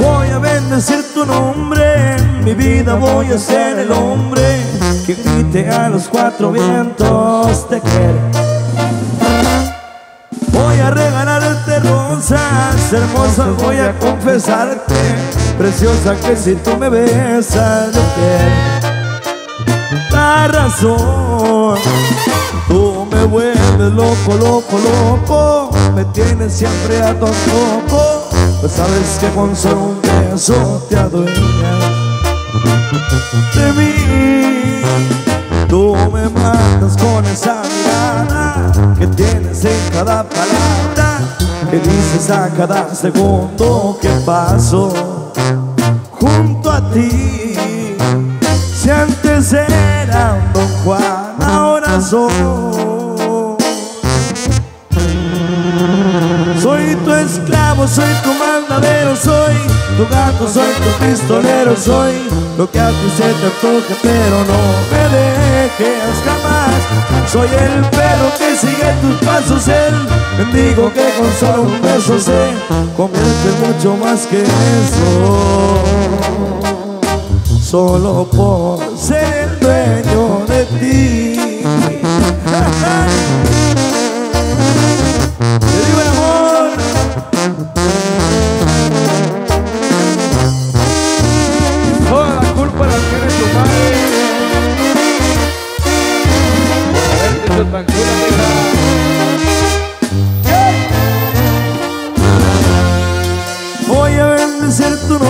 Voy a bendecir tu nombre, mi vida voy a ser el hombre que grite a los cuatro vientos te quiere. Rosas, hermosa voy a confesarte, preciosa que si tú me besas yo quiero. La razón, tú me vuelves loco, loco, loco, me tienes siempre a tu poco, pues sabes que con solo un beso te adueñas de mí. Tú me matas con esa mirada que tienes en cada palabra, que dices a cada segundo que paso junto a ti. Si antes era un Don Juan, ahora soy. Soy tu esclavo, soy tu mandadero, soy tu gato, soy tu pistolero, soy lo que a ti se te antoje, pero no me dejes jamás. Soy el perro que sigue tus pasos, el mendigo que con solo un beso se convierte mucho más que eso solo por ser dueño de ti. Te digo el amor, Toda la culpa la tiene tu madre. Tu nombre.